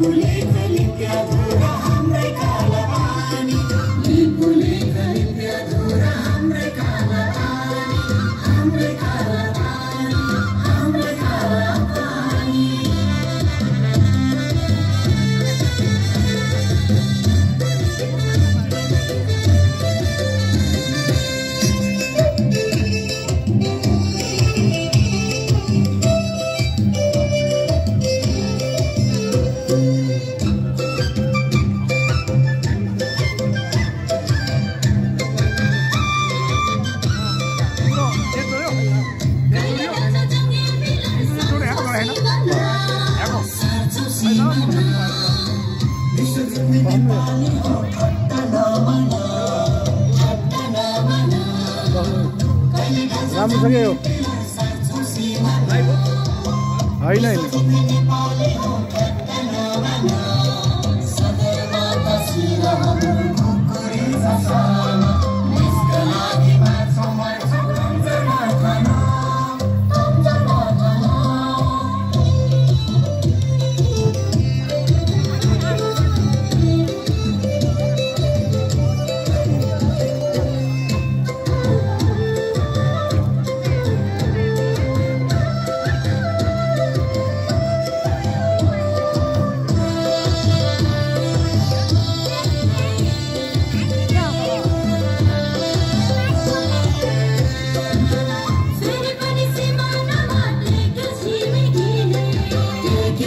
كل كلية الكابورة أمريكا. राम्रोसँगै हो होइन होइन